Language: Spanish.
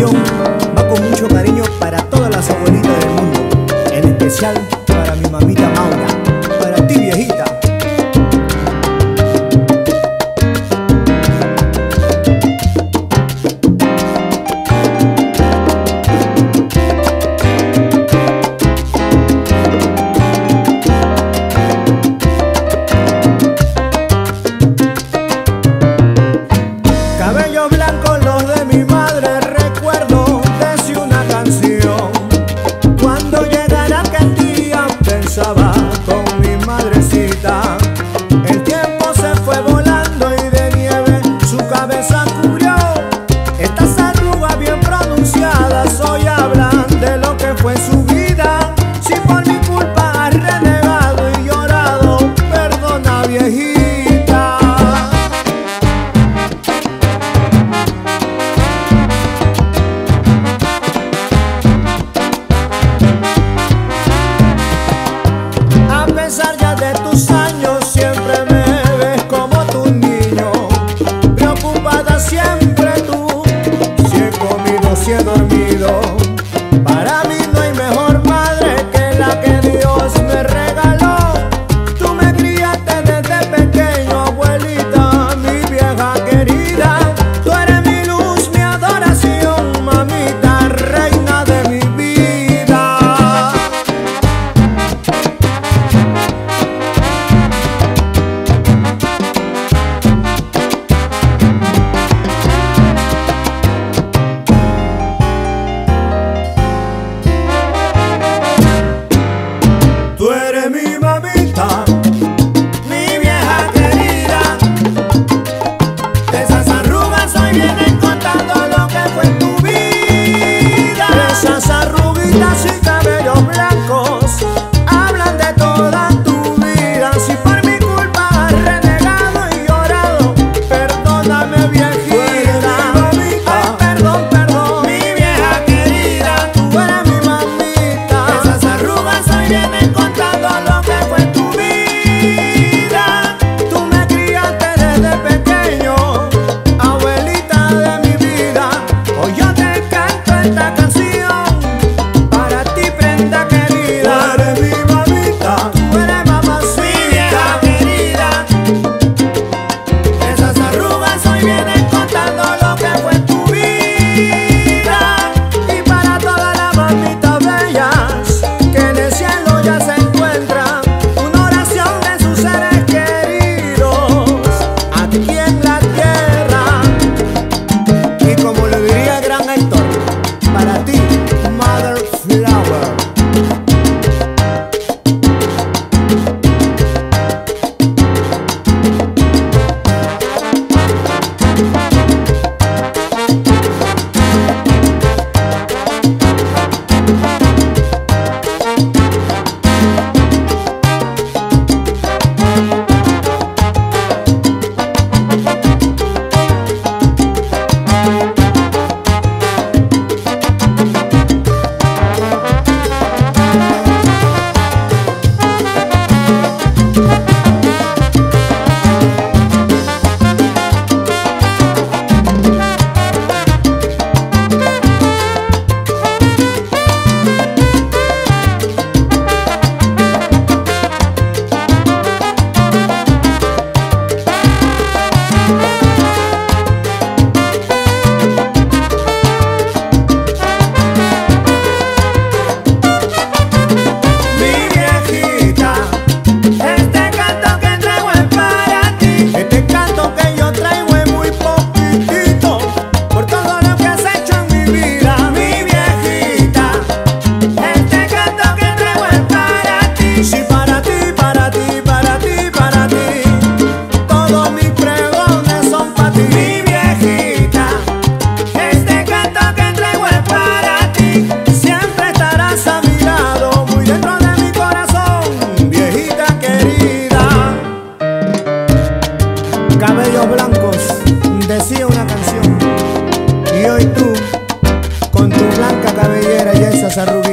va con mucho cariño para todas las abuelitas del mundo, en especial para mi mamita Maura, para ti viejita. Cabello blanco she want me cabellera y esas.